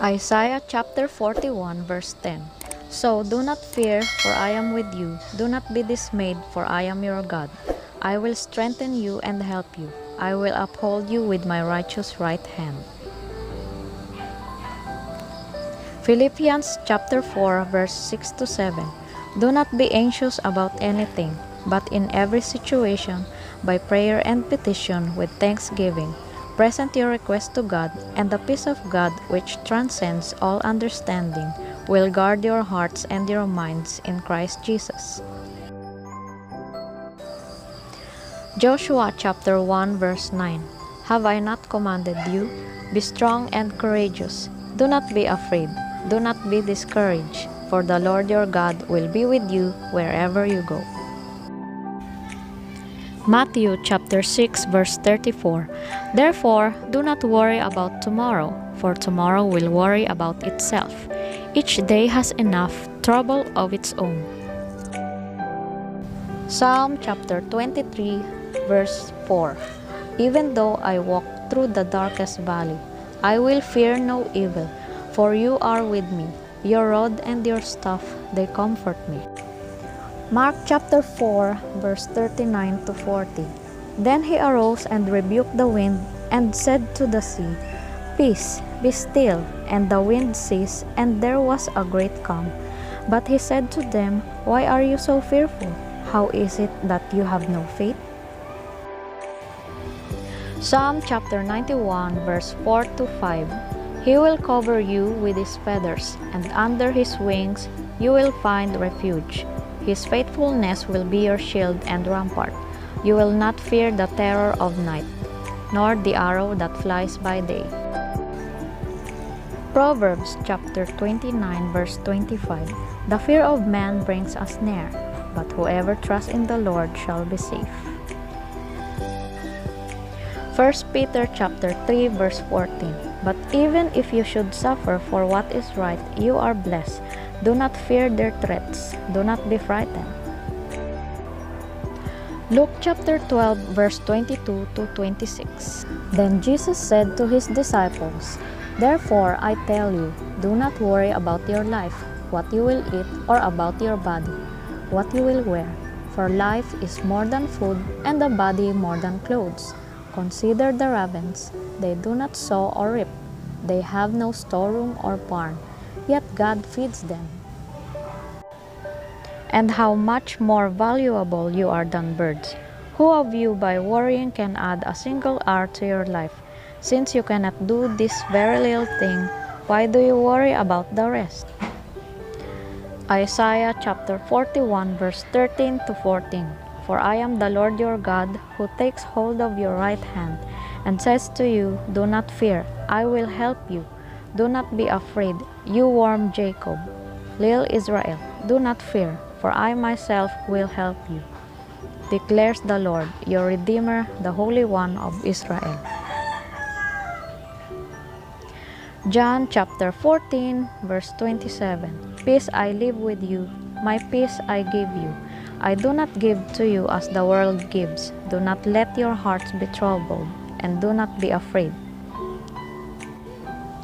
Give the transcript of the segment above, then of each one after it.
Isaiah chapter 41, verse 10. So do not fear, for I am with you. Do not be dismayed, for I am your God. I will strengthen you and help you. I will uphold you with my righteous right hand. Philippians chapter 4, verse 6 to 7. Do not be anxious about anything, but in every situation, by prayer and petition with thanksgiving, present your request to God, and the peace of God, which transcends all understanding, will guard your hearts and your minds in Christ Jesus. Joshua chapter 1 verse 9 Have I not commanded you? Be strong and courageous. Do not be afraid. Do not be discouraged, for the Lord your God will be with you wherever you go. Matthew chapter 6 verse 34 Therefore do not worry about tomorrow for tomorrow will worry about itself. Each day has enough trouble of its own. Psalm chapter 23 verse 4 Even though I walk through the darkest valley I will fear no evil for you are with me. Your rod and your staff they comfort me Mark chapter 4, verse 39 to 40. Then he arose and rebuked the wind and said to the sea, Peace, be still. And the wind ceased, and there was a great calm. But he said to them, Why are you so fearful? How is it that you have no faith? Psalm chapter 91, verse 4 to 5. He will cover you with his feathers, and under his wings you will find refuge. His faithfulness will be your shield and rampart. You will not fear the terror of night, nor the arrow that flies by day. Proverbs chapter 29 verse 25 The fear of man brings a snare, but whoever trusts in the Lord shall be safe. 1 Peter chapter 3 verse 14 But even if you should suffer for what is right, you are blessed do not fear their threats. Do not be frightened. Luke chapter 12, verse 22 to 26. Then Jesus said to his disciples, Therefore I tell you, do not worry about your life, what you will eat, or about your body, what you will wear. For life is more than food, and the body more than clothes. Consider the ravens. They do not sow or reap. They have no storeroom or barn yet God feeds them. And how much more valuable you are than birds. Who of you by worrying can add a single hour to your life? Since you cannot do this very little thing, why do you worry about the rest? Isaiah chapter 41 verse 13 to 14 For I am the Lord your God who takes hold of your right hand and says to you, Do not fear, I will help you. Do not be afraid, you warm Jacob. Little Israel, do not fear, for I myself will help you, declares the Lord, your Redeemer, the Holy One of Israel. John chapter 14, verse 27 Peace I leave with you, my peace I give you. I do not give to you as the world gives. Do not let your hearts be troubled, and do not be afraid.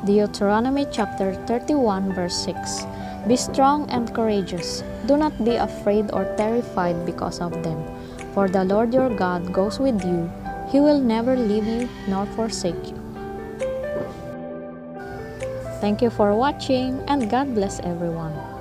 Deuteronomy chapter 31 verse 6 Be strong and courageous. Do not be afraid or terrified because of them. For the Lord your God goes with you. He will never leave you nor forsake you. Thank you for watching and God bless everyone.